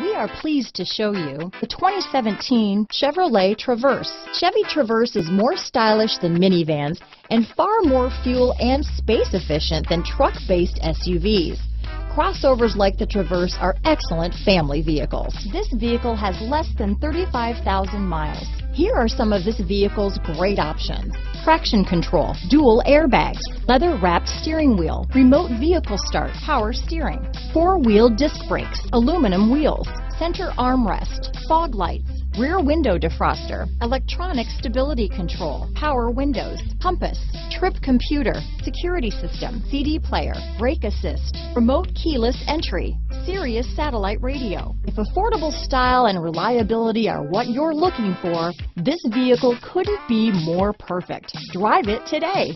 We are pleased to show you the 2017 Chevrolet Traverse. Chevy Traverse is more stylish than minivans and far more fuel and space efficient than truck-based SUVs. Crossovers like the Traverse are excellent family vehicles. This vehicle has less than 35,000 miles. Here are some of this vehicle's great options. Traction control, dual airbags, leather wrapped steering wheel, remote vehicle start, power steering, four wheel disc brakes, aluminum wheels, center armrest, fog lights, rear window defroster, electronic stability control, power windows, compass, trip computer, security system, CD player, brake assist, remote keyless entry, Sirius satellite radio. If affordable style and reliability are what you're looking for, this vehicle couldn't be more perfect. Drive it today.